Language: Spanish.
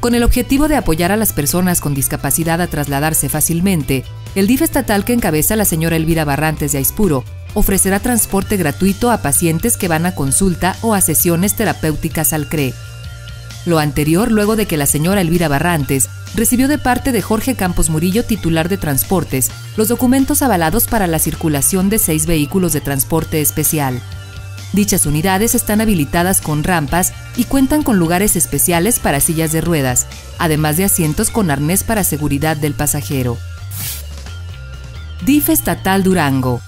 Con el objetivo de apoyar a las personas con discapacidad a trasladarse fácilmente, el DIF estatal que encabeza la señora Elvira Barrantes de Aispuro ofrecerá transporte gratuito a pacientes que van a consulta o a sesiones terapéuticas al CRE. Lo anterior luego de que la señora Elvira Barrantes recibió de parte de Jorge Campos Murillo, titular de Transportes, los documentos avalados para la circulación de seis vehículos de transporte especial. Dichas unidades están habilitadas con rampas y cuentan con lugares especiales para sillas de ruedas, además de asientos con arnés para seguridad del pasajero. DIF Estatal Durango